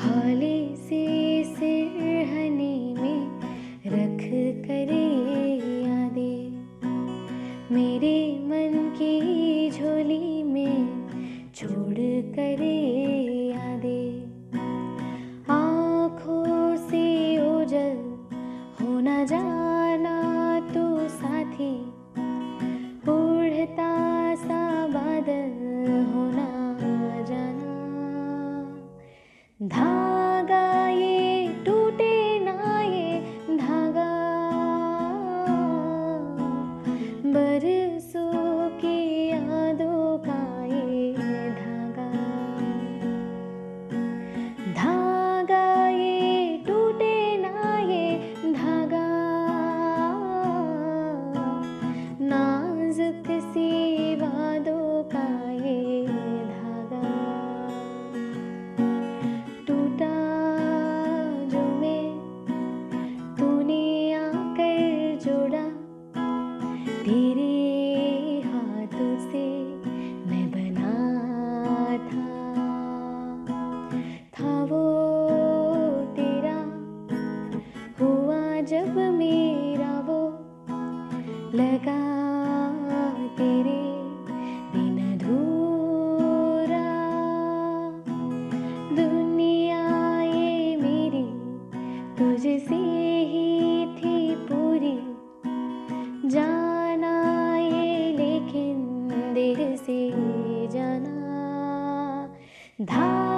हाले से में रख मेरे मन की झोली में छोड़ करे जब मेरा वो लगा तेरे दिन धूरा दुनिया ये मेरी तुझसे ही थी पूरी। जाना ये लेकिन दिल से जाना। धा